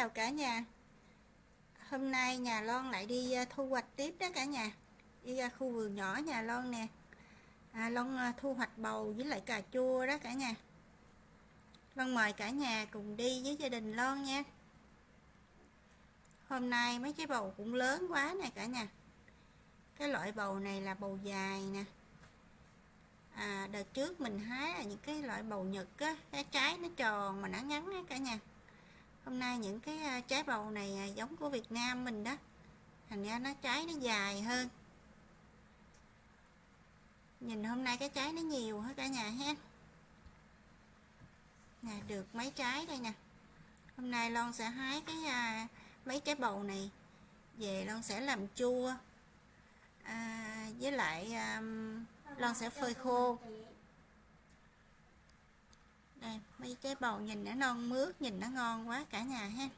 chào cả nhà. Hôm nay nhà Lon lại đi ờ, thu hoạch tiếp đó cả nhà. Đi ra khu vườn nhỏ nhà Lon nè. À, Lon ờ, thu hoạch bầu với lại cà chua đó cả nhà. Lon mời cả nhà cùng đi với gia đình Lon nha. Hôm nay mấy cái bầu cũng lớn quá nè cả nhà. Cái loại bầu này là bầu dài nè. À, Đợt trước mình hái là những cái loại bầu nhật á Cái trái nó tròn mà nó ngắn á cả nhà hôm nay những cái à, trái bầu này à, giống của Việt Nam mình đó thành ra nó trái nó dài hơn. Nhìn hôm nay cái trái nó nhiều hết cả nhà ha nè được mấy trái đây nè. Hôm nay Lon sẽ hái cái à, mấy trái bầu này về Lon sẽ làm chua. À, với lại à, Lon sẽ phơi khô đây mấy trái bầu nhìn nó non mướt nhìn nó ngon quá cả nhà ha.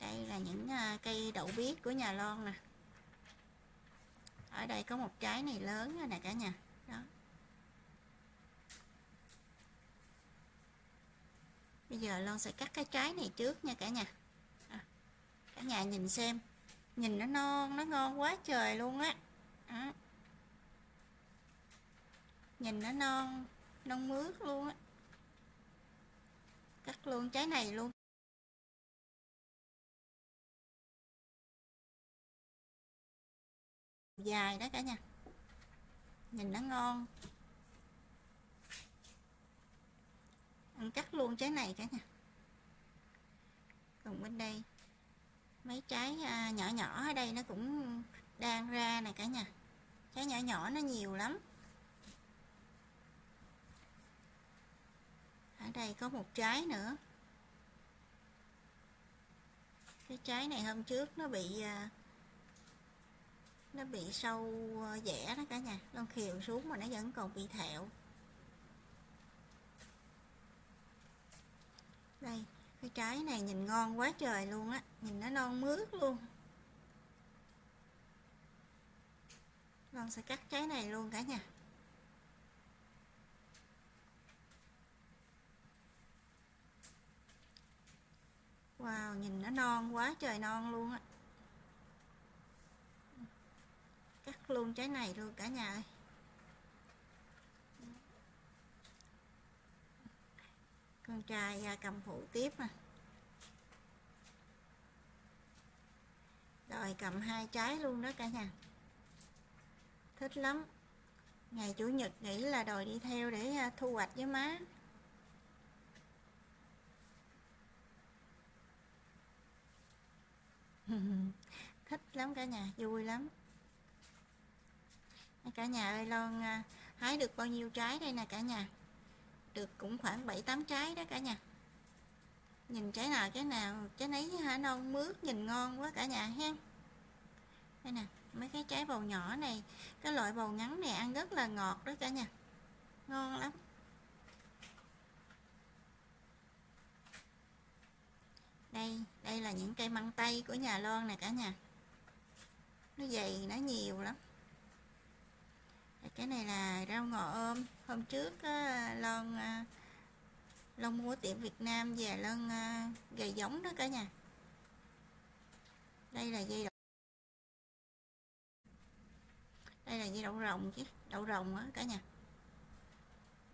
Đây là những à, cây đậu biếc của nhà lon nè. Ở đây có một trái này lớn rồi nè cả nhà. Đó. Bây giờ lon sẽ cắt cái trái này trước nha cả nhà. À, cả nhà nhìn xem. Nhìn nó non nó ngon quá trời luôn á. Đó nhìn nó non non mướt luôn á. Cắt luôn trái này luôn. Dài đó cả nhà. Nhìn nó ngon. Ăn cắt luôn trái này cả nhà. Còn bên đây, mấy trái à, nhỏ nhỏ ở đây nó cũng đang ra này cả nhà. Trái nhỏ nhỏ nó nhiều lắm. Đây có một trái nữa. Cái trái này hôm trước nó bị à, nó bị sâu à, dẻ đó cả nhà. Lon khiều xuống mà nó vẫn còn bị thẹo. Đây, cái trái này nhìn ngon quá trời luôn á. Nhìn nó non mướt luôn. Con sẽ cắt trái này luôn cả nhà. Wow, nhìn nó non quá trời non luôn á. Cắt luôn trái này luôn cả nhà ơi. Con trai cầm phụ tiếp nè. Rồi cầm hai trái luôn đó cả nhà. Thích lắm. Ngày Chủ nhật nghĩ là đòi đi theo để à, thu hoạch với má. thích lắm cả nhà, vui lắm. Cả nhà ơi lon à, hái được bao nhiêu trái đây nè cả nhà? Được cũng khoảng 7 8 trái đó cả nhà. Nhìn trái nào trái nào, trái nấy hả? Non mướt, nhìn ngon quá cả nhà ha. Đây nè, mấy cái trái bầu nhỏ này, cái loại bầu ngắn này ăn rất là ngọt đó cả nhà. Ngon lắm. Đây đây là những cây măng tây của nhà lon nè cả nhà nó dày nó nhiều lắm. Cái này là rau ngò ôm. Hôm trước á, lon à, lon mua tiệm Việt Nam về lon à, gầy giống đó cả nhà. Đây là dây đậu đây là dây đậu rồng chứ đậu rồng á cả nhà.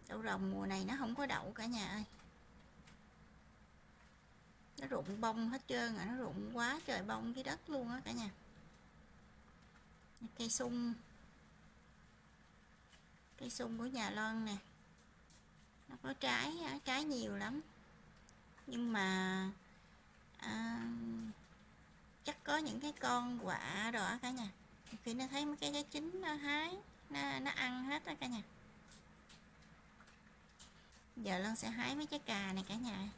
Đậu rồng mùa này nó không có đậu cả nhà ơi. Nó rụng bông hết trơn à nó rụng quá trời bông dưới đất luôn á cả nhà cây sung. Cây sung của nhà loan nè. Nó có trái trái nhiều lắm. Nhưng mà à, chắc có những cái con quả đỏ cả nhà. Khi nó thấy mấy cái trái chín nó hái nó, nó ăn hết đó cả nhà. Giờ loan sẽ hái mấy trái cà này cả nhà.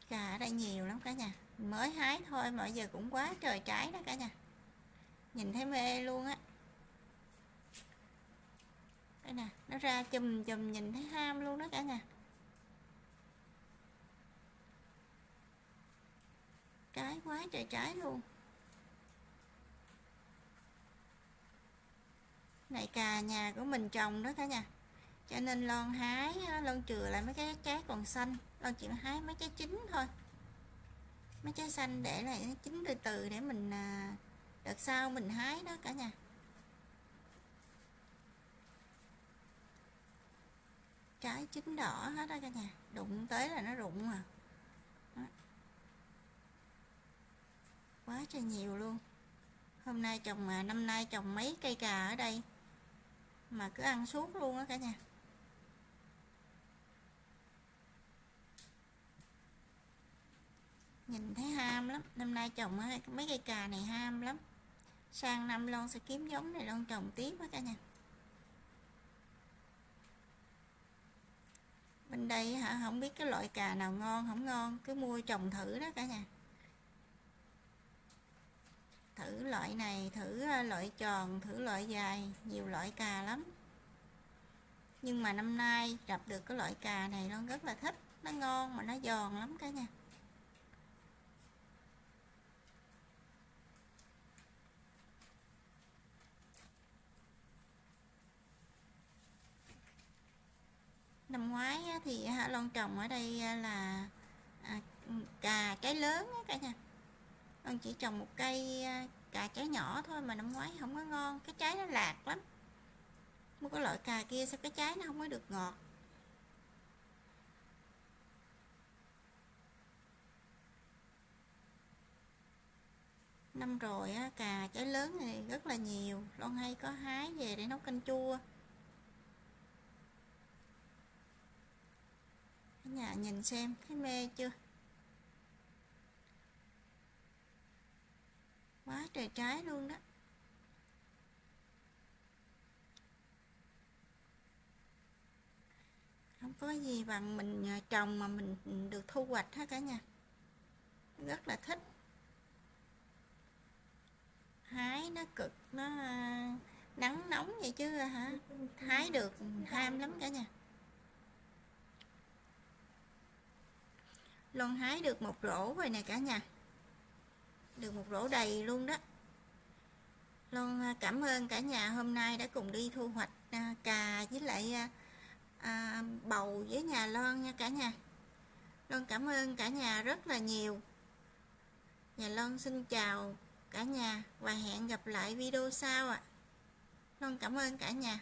Ít cà ở đây nhiều lắm cả nhà. Mới hái thôi mà giờ cũng quá trời trái đó cả nhà. Nhìn thấy mê luôn á. Đây nè, Nó ra chùm chùm nhìn thấy ham luôn đó cả nhà. Trái quá trời trái luôn. Này, cà nhà của mình trồng đó cả nhà cho nên lon hái lon chừa lại mấy cái trái còn xanh. Lon chỉ hái mấy trái chín thôi. Mấy trái xanh để lại nó chín từ từ để mình à, đợt sau mình hái đó cả nhà. Trái chín đỏ hết đó cả nhà. Đụng tới là nó rụng à. Đó. quá trời nhiều luôn. Hôm nay trồng à, năm nay trồng mấy cây cà ở đây mà cứ ăn suốt luôn á cả nhà. Nhìn thấy ham lắm. Năm nay trồng mấy cây cà này ham lắm. Sang năm lon sẽ kiếm giống này lon trồng tiếp với cả nhà. Bên đây hả, không biết cái loại cà nào ngon, không ngon, cứ mua trồng thử đó cả nhà. Thử loại này, thử à, loại tròn, thử loại dài, nhiều loại cà lắm. Nhưng mà năm nay gặp được cái loại cà này nó rất là thích, nó ngon mà nó giòn lắm cả nhà. Thì hạ lon trồng ở đây à, là à, cà trái lớn cả nhà. Con chỉ trồng một cây à, cà trái nhỏ thôi mà năm ngoái không có ngon cái trái nó lạc lắm. Mua cái loại cà kia sao cái trái nó không có được ngọt. Năm rồi á, cà trái lớn này rất là nhiều lon hay có hái về để nấu canh chua. Cả nhà nhìn xem, thấy mê chưa? Quá trời trái luôn đó. Không có gì bằng mình trồng mà mình được thu hoạch hết cả nhà. Rất là thích. Hái nó cực, nó à, nắng nóng vậy chứ hả? Hái được ham lắm cả nhà. Loan hái được một rổ rồi nè cả nhà. Được một rổ đầy luôn đó. Loan à, cảm ơn cả nhà hôm nay đã cùng đi thu hoạch à, cà với lại à, à, bầu với nhà Loan nha cả nhà. Loan cảm ơn cả nhà rất là nhiều. Nhà Loan xin chào cả nhà và hẹn gặp lại video sau ạ. À. Loan cảm ơn cả nhà.